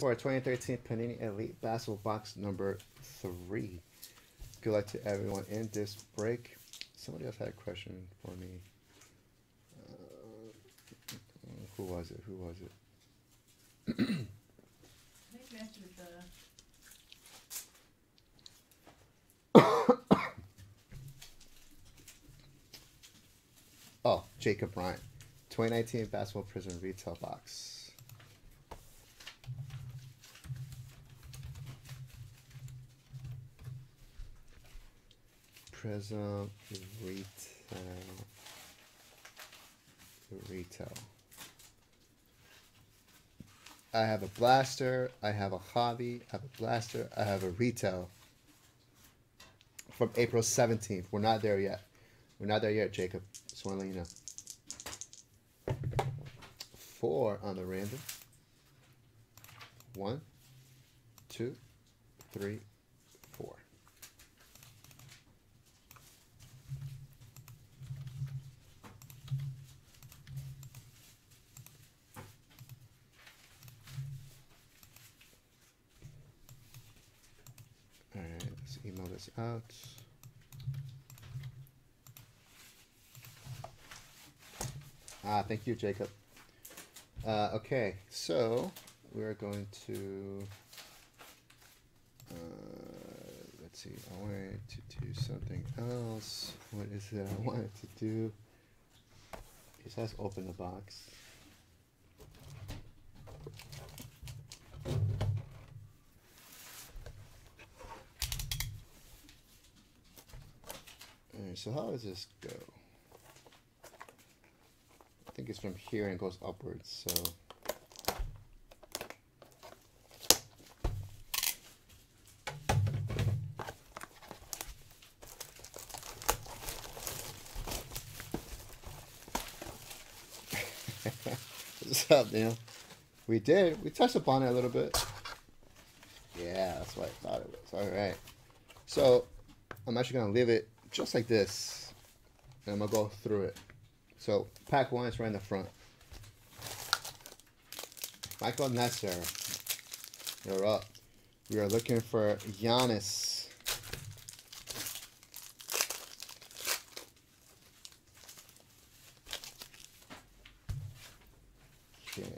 for 2013 Panini Elite Basketball Box number three. Good luck to everyone in this break. Somebody else had a question for me. Uh, who was it? Who was it? Oh, Jacob Bryant. 2019 Basketball Prism Retail Box. Prism Retail. Retail. I have a blaster, I have a hobby, I have a blaster, I have a retail. From April 17th. We're not there yet. We're not there yet, Jacob. Just want to let you know. Four on the random. One, two, three, four. All right, let's email out. Ah, thank you, Jacob. Uh, okay, so we're going to. Uh, let's see. I wanted to do something else. What is it I wanted to do? It says open the box. So how does this go? I think it's from here and goes upwards, so. What's up, Neil? We did. We touched upon it a little bit. Yeah, that's what I thought it was. All right. So, I'm actually going to leave it just like this. And I'm going to go through it. So pack one is right in the front. Michael Nesser, you're up. We are looking for Giannis. Okay.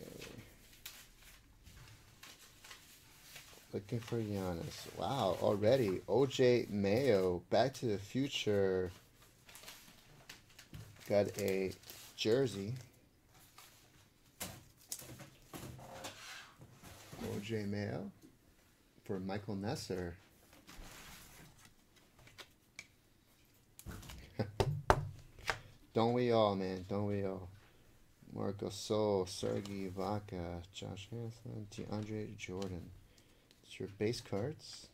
Looking for Giannis. Wow, already. OJ Mayo, Back to the Future. Got a jersey. OJ Mayo for Michael Nesser. Don't we all, man? Don't we all? Marc Gasol, Serge Ibaka, Josh Hanson, DeAndre Jordan. It's your base cards.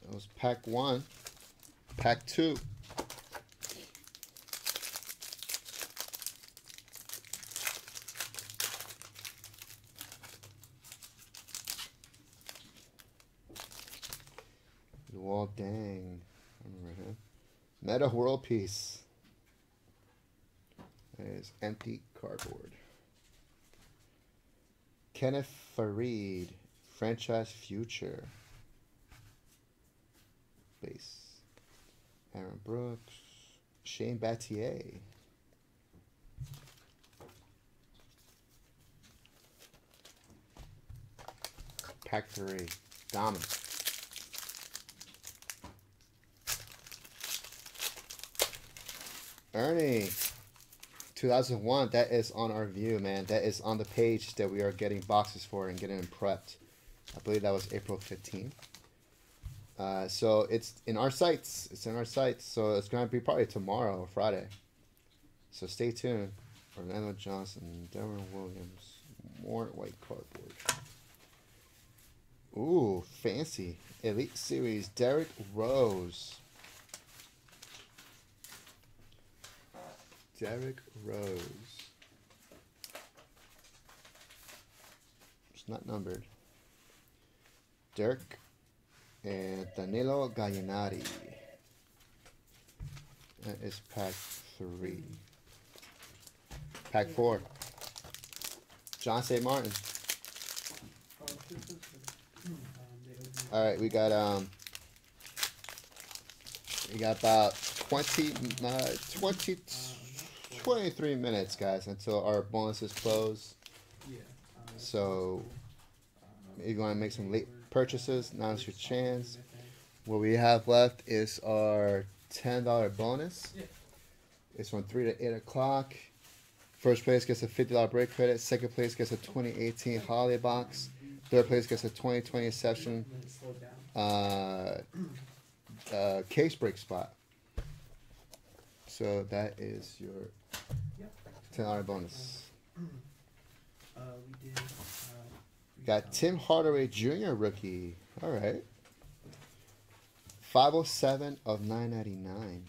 That was pack one. Pack two. Wall Dang. Remember him. Metta World Peace. That is empty cardboard. Kenneth Faried. Franchise Future. Base. Aaron Brooks. Shane Battier. Pack 3. Dominant. Ernie, 2001, that is on our view, man. That is on the page that we are getting boxes for and getting them prepped. I believe that was April 15th. Uh, so it's in our sites. It's in our sites. So it's going to be probably tomorrow or Friday. So stay tuned. Orlando Johnson, Devin Williams, more white cardboard. Ooh, fancy. Elite Series, Derrick Rose. Derrick Rose. It's not numbered. Dirk and Danilo Gallinari. That is pack three. Pack four. John St. Martin. All right, we got um, we got about 20, uh, 20, 23 minutes, guys, until our bonuses close. Yeah. So, if you want to make some late purchases, now's your chance. What we have left is our ten dollar bonus. It's from three to eight o'clock. First place gets a fifty dollar break credit. Second place gets a twenty eighteen holiday box. Third place gets a twenty twenty session uh, uh, case break spot. So that is your ten dollar bonus. Uh, we did. We Got Tim Hardaway Jr. rookie. All right. Five oh seven of nine ninety nine.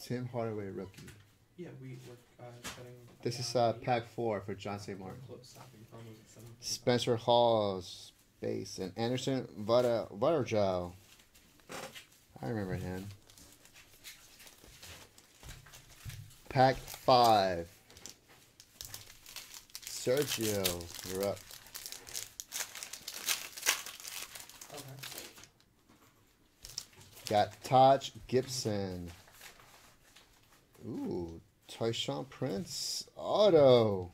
Tim Hardaway rookie. Yeah, we were uh, cutting. This is uh, pack four for John St. Martin. Close stopping from was at 7:45. Spencer Hawes base and Anderson Vada. I remember him. Pack five. Sergio, you're up. Okay. Got Taj Gibson. Ooh, Tayshaun Prince auto.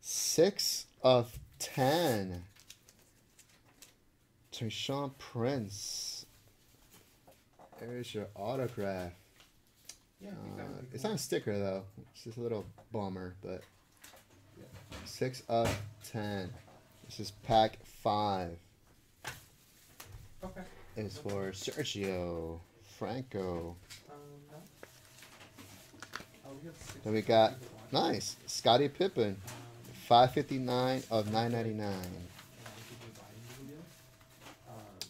Six of ten. Tayshaun Prince. There's your autograph. Yeah, Uh, it's not a sticker though. It's just a little bummer, but Yeah. six of ten. This is pack five. Okay. It's for Sergio Franco. Then we got nice Scottie Pippen, five fifty nine of nine ninety nine.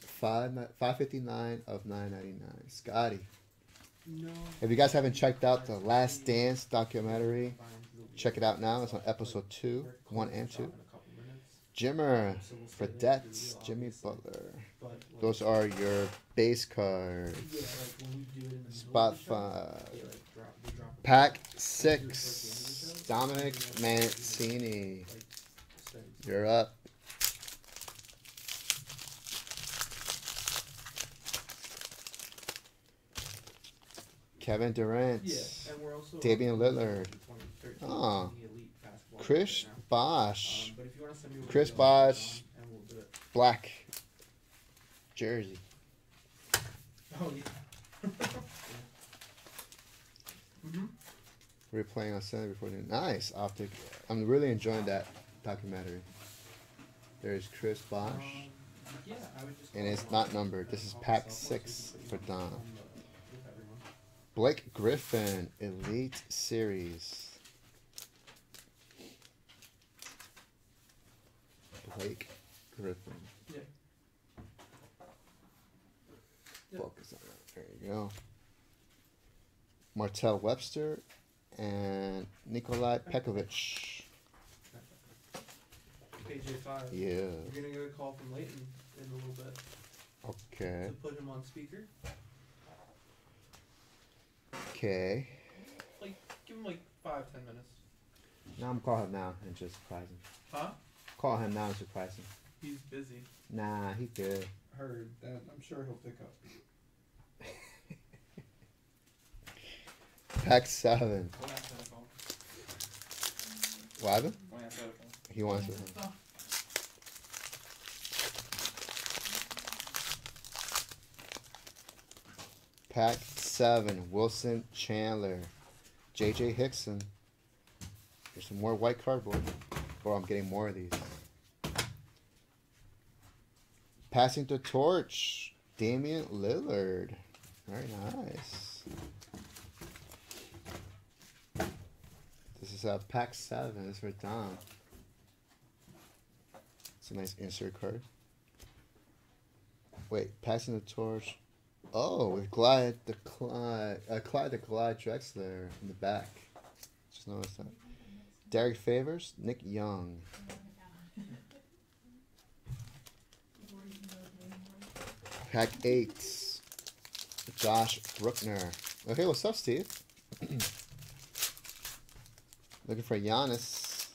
Five five fifty nine of nine ninety nine. Scotty. If you guys haven't checked out the Last Dance documentary, check it out now. It's on episode two, one and two. Jimmer, debts, Jimmy. Butler. But, Those are your base cards. Yeah, like when we do it in the Spot five. yeah, like drop, drop Pack six. Dominic Mancini. You're up. Kevin Durant. Yeah, and we're also Damian Lillard. the 2013 the Elite Basketball Chris. Bosh. Um, but if you wanna send me over Chris the deal, Jersey. Oh yeah. mm-hmm. We were playing on Sunday before the nice optic. I'm really enjoying that documentary. There's Chris Bosh. Um, yeah, I would just And it's not numbered. This is pack six for Don. with everyone. Blake Griffin Elite Series. Blake Griffin. Yeah. Yep. Focus on that. There you go. Martell Webster and Nikolai Pekovic. KJ five. Yeah. You're gonna get a call from Leighton in a little bit Okay. to put him on speaker. Okay. Like, give him like five, ten minutes. Now I'm calling him now and just surprise him. Huh? Call him now and surprise him. He's busy. Nah, he good. Heard that. I'm sure he'll pick up. Pack seven. What happened? He wants it. Pack seven. Wilson Chandler. JJ Hickson. There's some more white cardboard. Or I'm getting more of these. Passing the torch. Damian Lillard. Very nice. This is uh, pack seven. Is for Don. It's a nice insert card. Wait, passing the torch. Oh, with Clyde the Clyde, uh, Clyde the Clyde Drexler in the back. Just noticed that. Derrick Favors, Nick Young. Pack eight. Josh Brookner. Okay, what's up, Steve? Looking for Giannis.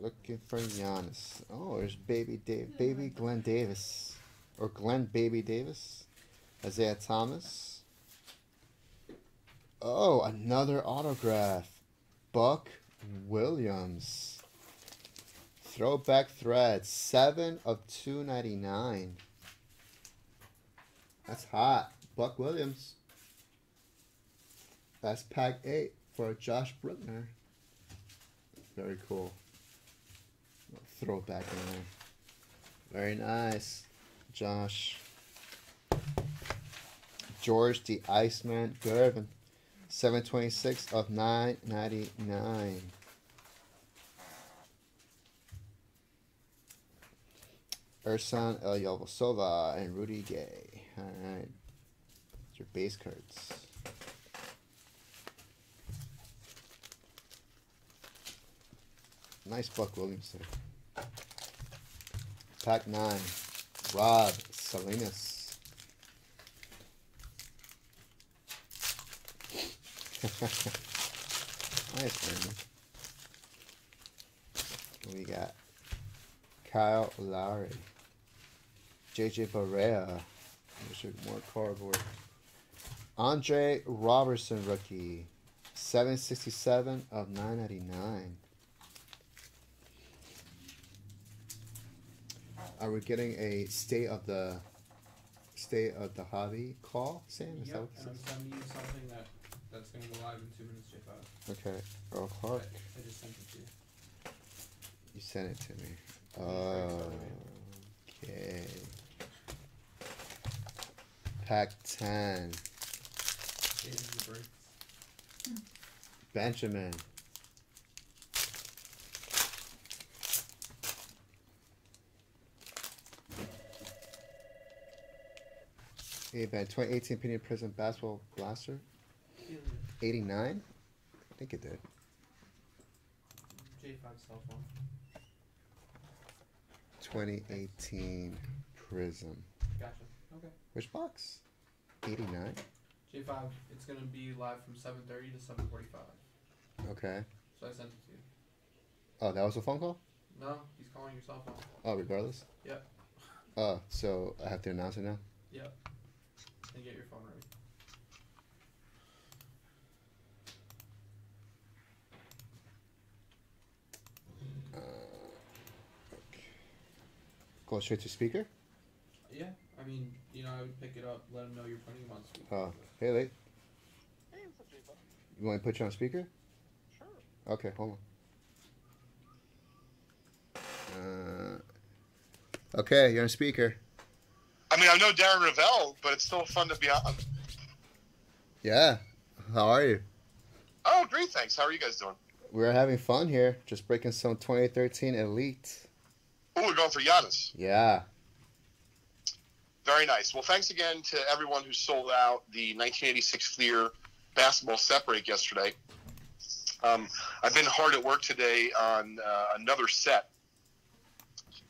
Looking for Giannis. Oh, there's baby Dave, baby Glenn Davis, or Glenn Baby Davis, Isaiah Thomas. Oh, another autograph, Buck Williams. Throwback thread, seven of two ninety nine. That's hot, Buck Williams. That's pack eight for Josh Brookner. Very cool. Throwback in there. Very nice, Josh. George the Iceman Gervin. 726 of 999. Ersan Ilyasova and Rudy Gay. Alright. Your base cards. Nice Buck Williams there. Pack 9. Rob Salinas. nice, man. We got Kyle Lowry. JJ Barea. More cardboard. Andre Roberson rookie. 767 of 999. Are we getting a state of the state of the hobby call, Sam? Is that Yep, what and I'm sending you something that, that's gonna go live in two minutes, J5. Okay. Earl Clark. I, I just sent it to you. You sent it to me. Okay. Pack 10. Changing the breaks. Benjamin. Hey, Ben, 2018 Panini Prizm Basketball Blaster. 89? I think it did. J5 cell phone. 2018 Prism. Gotcha. Okay. Which box? 89? J5, it's gonna be live from 7.30 to 7.45. Okay. So I sent it to you. Oh, that was a phone call? No, he's calling your cell phone. Oh, regardless? Yep. Oh, so I have to announce it now? Yep. And get your phone ready. Uh, okay. Go straight to speaker? Yeah, I mean, you know, I would pick it up, let them know you're putting him on speaker. Oh, hey, late. You want me to put you on speaker? Sure. Okay, hold on. Uh, okay, you're on speaker. I mean, I know Darren Rovell, but it's still fun to be on. Yeah. How are you? Oh, great, thanks. How are you guys doing? We're having fun here. Just breaking some 2013 Elite. Oh, we're going for Giannis. Yeah. Very nice. Well, thanks again to everyone who sold out the 1986 Fleer basketball separate yesterday. Um, I've been hard at work today on uh, another set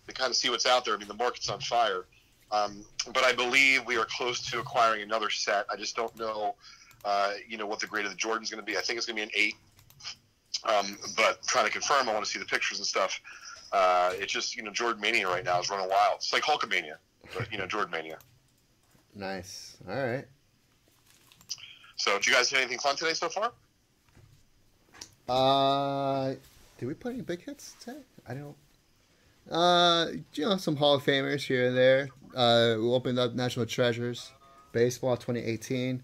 to kind of see what's out there. I mean, the market's on fire. Um, but I believe we are close to acquiring another set. I just don't know, uh, you know, what the grade of the Jordan's going to be. I think it's going to be an eight. Um, but trying to confirm, I want to see the pictures and stuff. Uh, it's just, you know, Jordan Mania right now is running wild. It's like Hulkamania, but, you know, Jordan Mania. Nice. All right. So, did you guys do anything fun today so far? Uh, did we put any big hits today? I don't. Uh, you know, some Hall of Famers here and there. Uh, we opened up National Treasures, Baseball 2018.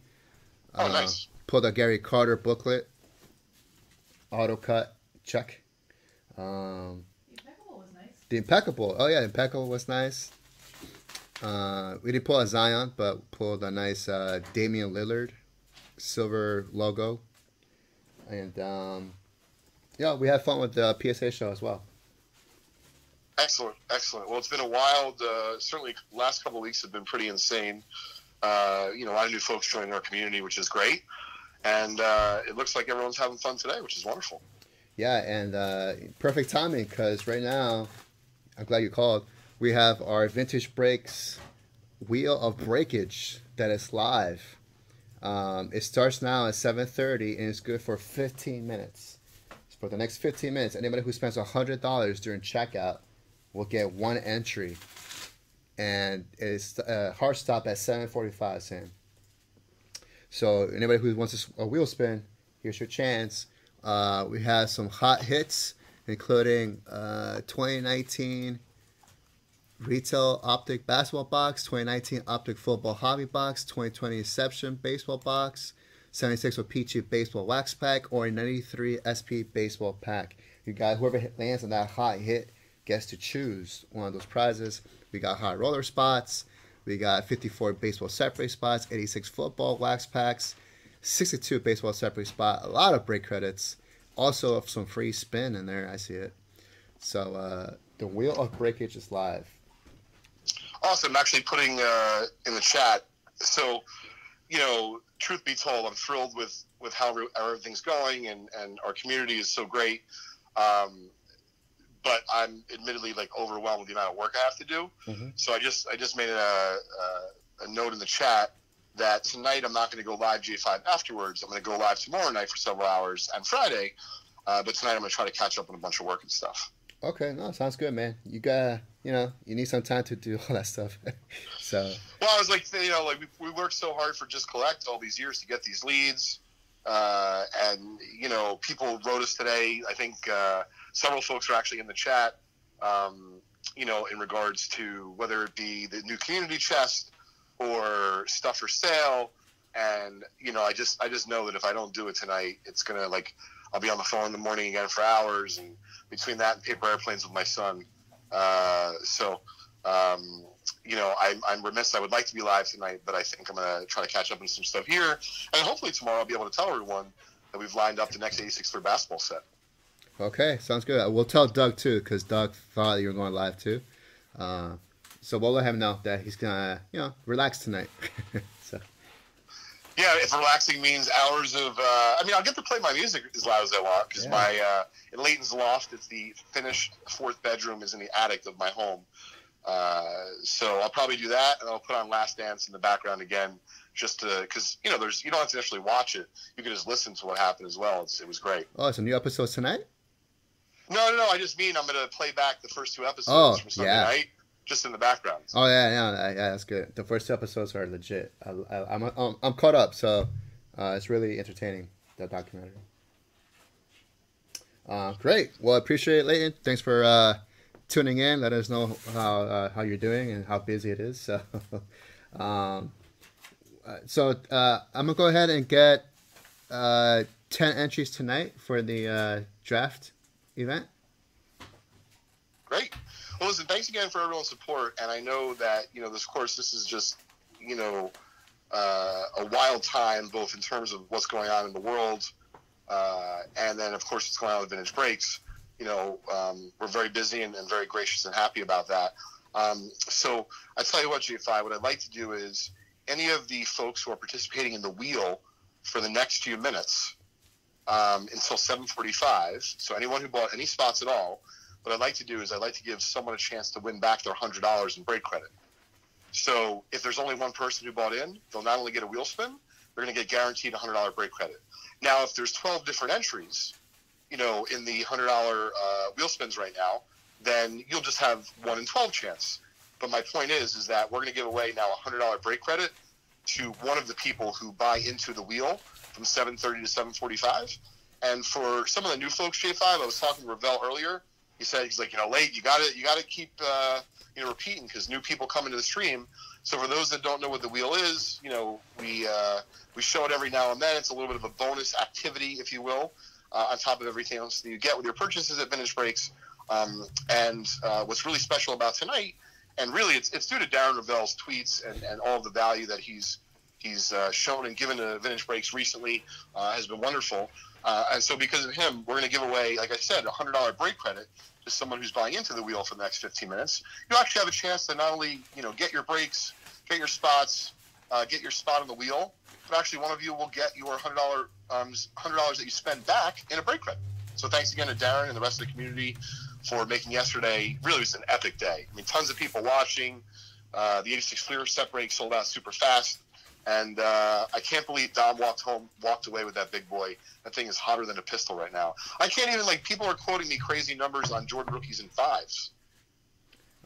Oh, Uh, nice. Pulled a Gary Carter booklet. Auto cut, check. Um, The impeccable was nice. the Impeccable. Oh yeah, Impeccable was nice. Uh, we didn't pull a Zion, but pulled a nice uh, Damian Lillard silver logo, and um, yeah, we had fun with the PSA show as well. Excellent, excellent. Well, it's been a wild. Uh, certainly, last couple weeks have been pretty insane. Uh, you know, a lot of new folks joining our community, which is great, and uh, it looks like everyone's having fun today, which is wonderful. Yeah, and uh, perfect timing because right now, I'm glad you called. We have our vintage breaks wheel of breakage that is live. Um, it starts now at 7:30 and it's good for 15 minutes. for the next 15 minutes, anybody who spends $100 during checkout will get one entry. And it's a hard stop at 745, Sam. So anybody who wants a wheel spin, here's your chance. Uh, we have some hot hits, including uh, 2019 Retail Optic Basketball Box, 2019 Optic Football Hobby Box, 2020 Inception Baseball Box, 76 with Peachy Baseball Wax Pack, or a 93 SP Baseball Pack. You guys, whoever lands on that hot hit gets to choose one of those prizes. We got hot roller spots. We got 54 baseball separate spots, 86 football wax packs, 62 baseball separate spot, a lot of break credits. Also, some free spin in there. I see it. So, uh, the wheel of breakage is live. Awesome. Actually putting uh, in the chat. So, you know, truth be told, I'm thrilled with with how everything's going, and and our community is so great. Um, but I'm admittedly like overwhelmed with the amount of work I have to do. Mm-hmm. So I just I just made a, a, a note in the chat that tonight I'm not going to go live J5 afterwards. I'm going to go live tomorrow night for several hours and Friday. Uh, but tonight I'm going to try to catch up on a bunch of work and stuff. Okay, no, sounds good, man. You got, you know, you need some time to do all that stuff. so. Well, I was like, you know, like we, we worked so hard for just collect all these years to get these leads, uh, and you know, people wrote us today. I think uh, several folks are actually in the chat. Um, you know, in regards to whether it be the new community chest or stuff for sale, and you know, I just I just know that if I don't do it tonight, it's gonna like I'll be on the phone in the morning again for hours, and between that and paper airplanes with my son. Uh, so, um, you know, I'm, I'm remiss. I would like to be live tonight, but I think I'm going to try to catch up on some stuff here. And hopefully tomorrow I'll be able to tell everyone that we've lined up the next 86 for basketball set. Okay, sounds good. We'll tell Doug too, because Doug thought you were going live too. Uh, so we'll let him know that he's gonna, you know, relax tonight. yeah, if relaxing means hours of, uh, I mean, I'll get to play my music as loud as I want because yeah. my uh, in Leighton's loft, it's the finished fourth bedroom is in the attic of my home. Uh, so I'll probably do that, and I'll put on Last Dance in the background again, just to because you know there's you don't have to actually watch it. You can just listen to what happened as well. It's, it was great. Oh, it's a new episode tonight. No, no, no. I just mean I'm going to play back the first two episodes oh, from Sunday yeah. night just in the background. Oh yeah, yeah, yeah, that's good. The first two episodes are legit. I, am I'm, I'm, I'm caught up, so uh, it's really entertaining. That documentary. Uh, great. Well, I appreciate it, Leighton. Thanks for uh, tuning in. Let us know how uh, how you're doing and how busy it is. So, um, uh, so uh, I'm gonna go ahead and get ten entries tonight for the draft event. Great. Well, listen, thanks again for everyone's support. And I know that, you know, this course, this is just, you know, uh, a wild time, both in terms of what's going on in the world, uh, and then, of course, what's going on with Vintage Breaks. You know, um, we're very busy and, and, very gracious and happy about that. Um, so I tell you what, J5, what I'd like to do is any of the folks who are participating in the wheel for the next few minutes um, until 7:45. So anyone who bought any spots at all, what I'd like to do is I'd like to give someone a chance to win back their hundred dollars in break credit. So if there's only one person who bought in, they'll not only get a wheel spin, they're going to get guaranteed hundred dollar break credit. Now, if there's 12 different entries, you know, in the hundred dollar uh, wheel spins right now, then you'll just have one in 12 chance. But my point is, is that we're going to give away now a hundred dollar break credit to one of the people who buy into the wheel from 7:30 to 7:45. And for some of the new folks, J5, I was talking to Rovell earlier. He said he's like you know late you got to you got to keep uh, you know repeating because new people come into the stream. So for those that don't know what the wheel is you know we uh, we show it every now and then. It's a little bit of a bonus activity if you will uh, on top of everything else that you get with your purchases at vintage breaks. Um, and uh, what's really special about tonight and really it's, it's due to darren rovell's tweets and, and all the value that he's he's uh, shown and given to vintage breaks recently uh, has been wonderful uh, and so, because of him, we're going to give away, like I said, a hundred dollar break credit to someone who's buying into the wheel for the next 15 minutes. You actually have a chance to not only, you know, get your breaks, get your spots, uh, get your spot on the wheel, but actually one of you will get your hundred dollar, um, hundred dollars that you spend back in a break credit. So, thanks again to Darren and the rest of the community for making yesterday really was an epic day. I mean, tons of people watching. Uh, the 86 Fleer set break sold out super fast And uh, I can't believe Dom walked home, walked away with that big boy. That thing is hotter than a pistol right now. I can't even like. People are quoting me crazy numbers on Jordan rookies and fives.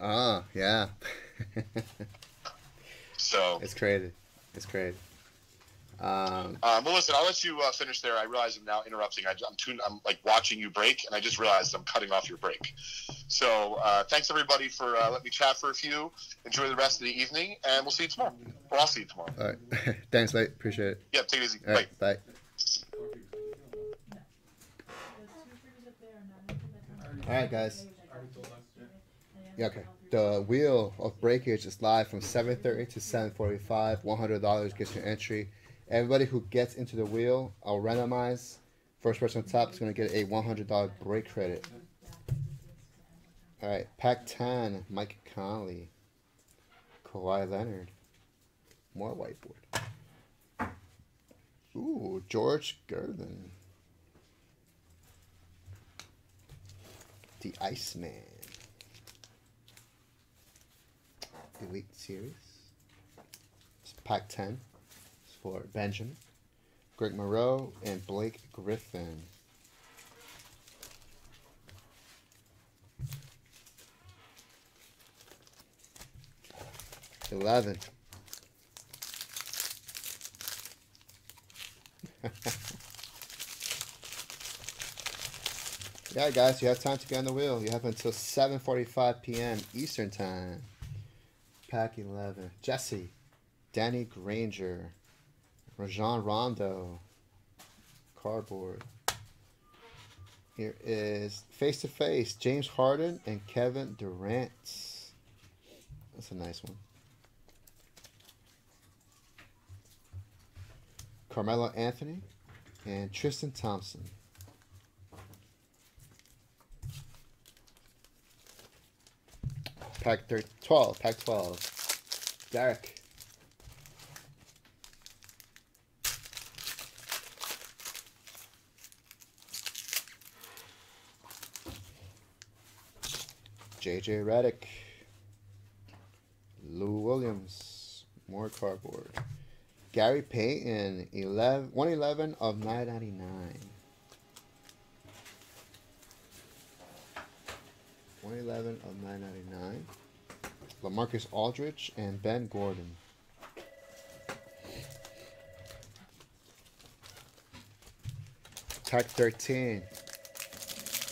Oh, yeah. So, it's crazy. It's crazy. Um, um, well, listen, I'll let you uh, finish there. I realize I'm now interrupting. I, I'm tuned. I'm like watching you break, and I just realized I'm cutting off your break. So, uh, thanks everybody for uh, letting me chat for a few. Enjoy the rest of the evening, and we'll see you tomorrow. Or I'll see you tomorrow. all right. Thanks, mate. Appreciate it. Yep, take it easy. All Bye. Bye. There's two trees up there and none. All right, guys. I already told us. Yeah, okay. The wheel of breakage is live from 7:30 to 7:45. $100 gets you entry. Everybody who gets into the wheel, I'll randomize. First person on top is going to get a $100 break credit. All right, Pac 10, Mike Conley, Kawhi Leonard, more whiteboard. Ooh, George Gervin, the Iceman. Elite Series. It's Pac 10 It's for Benjamin, Greg Monroe, and Blake Griffin. Eleven. yeah, guys, you have time to get on the wheel. You have until 7:45 p.m. Eastern Time. Pack 11. Jesse. Danny Granger. Rajon Rondo. Cardboard. Here is face to face James Harden and Kevin Durant. That's a nice one. Carmelo Anthony and Tristan Thompson. Pack 12. Pack 12. Derek. JJ Redick. Lou Williams. More cardboard. Gary Payton. 11, 111 of 999. 111 of 999. Lamarcus Aldridge and Ben Gordon. Pack 13.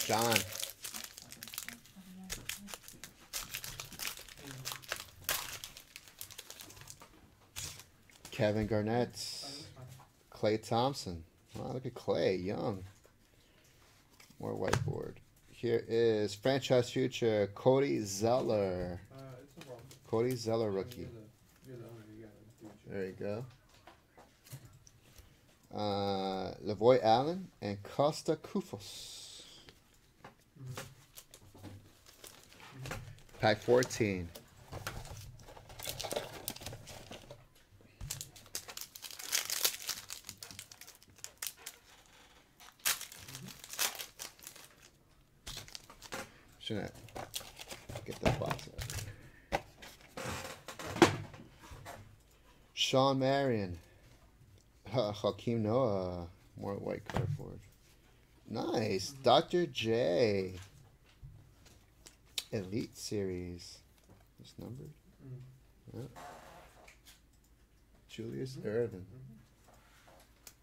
John. Kevin Garnett. Klay Thompson. Wow, look at Klay, young. More whiteboard. Here is franchise future Cody Zeller. Uh. Cody Zeller rookie. You're the, you're the. There you go. Uh, Lavoy Allen and Kosta Koufos. Pack 14. Shouldn't get that box out? Shawn Marion. Ha- Joakim Noah. More white cardboard. Nice. Dr. J. Elite Series. This numbered. Mm. Yeah. Julius Erving.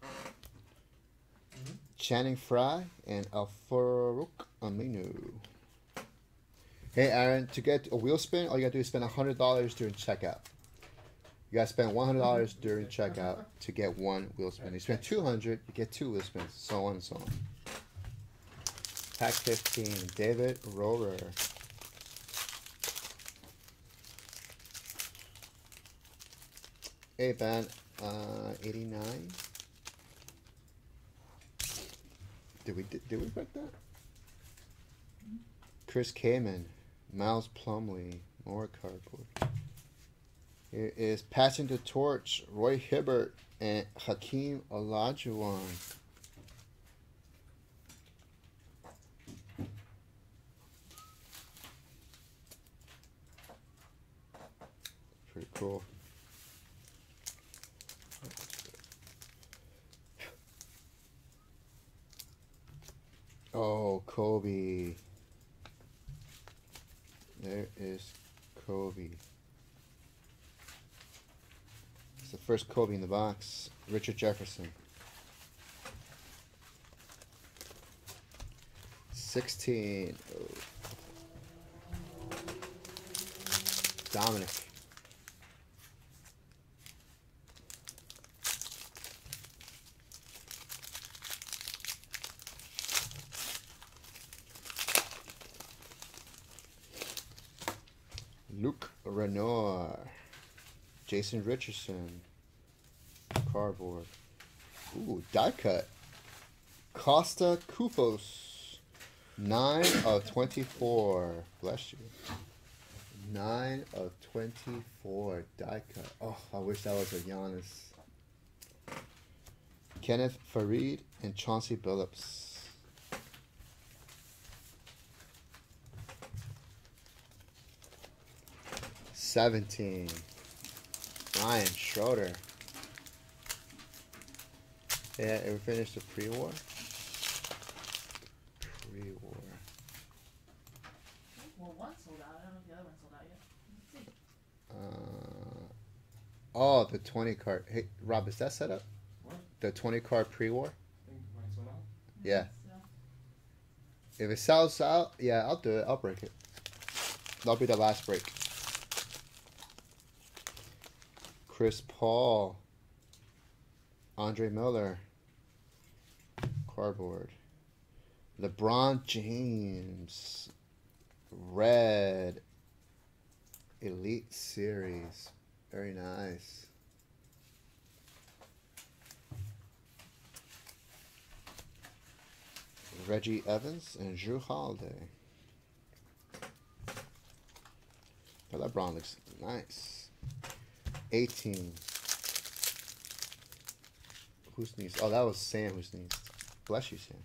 Mhm. Channing Frye and Al Farouk Aminu. Hey Aaron, to get a wheel spin, all you gotta do is spend hundred dollars during checkout. You gotta spend one hundred dollars during checkout to get one wheel spin. You spend two hundred, you get two wheel spins, so on and so on. Pack fifteen, David Rohrer. Hey Ben, uh, eighty nine. Did we did, did we break that? Chris Kaman, Miles Plumlee, more cardboard. Here is Passing the Torch, Roy Hibbert and Hakeem Olajuwon. Pretty cool. Oh, Kobe. There is Kobe. It's the first Kobe in the box. Richard Jefferson. 16. Oh. Dominic. Luke Ridnour. Jason Richardson. Cardboard. Ooh, die cut. Kosta Koufos. 9 of 24. Bless you. 9 of 24. Die cut. Oh, I wish that was a Giannis. Kenneth Faried and Chauncey Billups. Seventeen. Ryan Schroeder. Yeah, ever finished the pre-war? Pre-war. Well, one sold out. I don't know if the other one sold out yet. Let's see. Uh, oh, the twenty card. Hey, Rob, is that set up? What? The twenty card pre-war. I think when sold out. Yeah. So, If it sells out, yeah, I'll do it. I'll break it. That'll be the last break. Chris Paul. Andre Miller. Cardboard. LeBron James. Red. Elite Series. Very nice. Reggie Evans and Jrue Holiday. That Braun looks nice. 18. Who sneezed? Oh, that was Sam who sneezed. Bless you, Sam.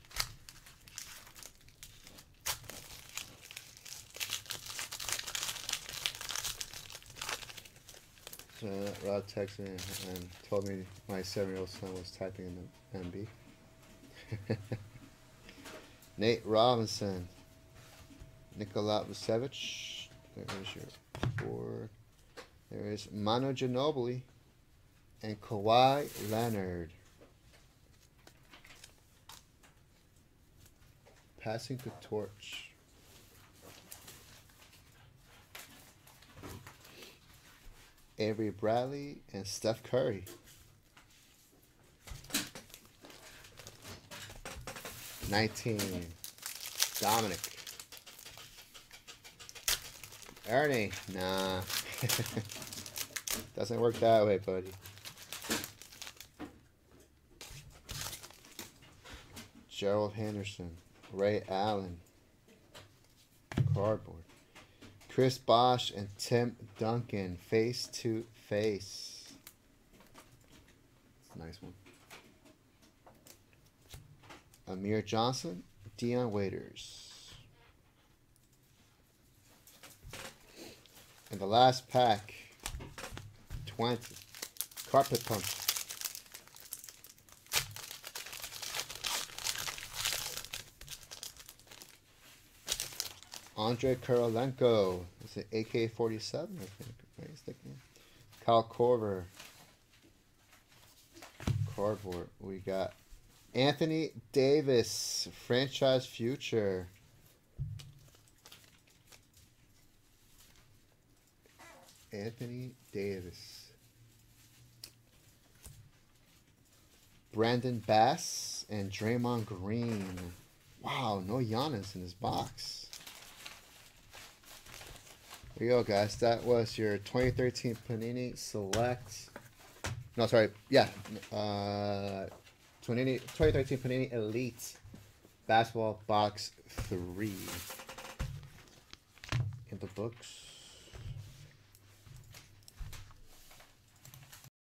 So Rob texted me and told me my seven-year-old son was typing in the MB. Nate Robinson. Nikola Vucevic. There is your board. There is Manu Ginobili and Kawhi Leonard. Passing the torch. Avery Bradley and Steph Curry. Nineteen. Dominic. Ernie. Nah. Doesn't work that way, buddy. Gerald Henderson. Ray Allen. Cardboard. Chris Bosh and Tim Duncan. Face to face. Nice one. Amir Johnson. Dion Waiters. And the last pack, 20. Carpet Pump. Andre Kirilenko. is it AK 47, I think. Right, thinking. Kyle Korver. Cardboard. We got Anthony Davis. Franchise Future. Anthony Davis. Brandon Bass and Draymond Green. Wow, no Giannis in his box. There you go, guys. That was your 2013 Panini Select. No, sorry. Yeah. Uh, 20, 2013 Panini Elite Basketball Box 3. In the books.